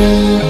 Thank you.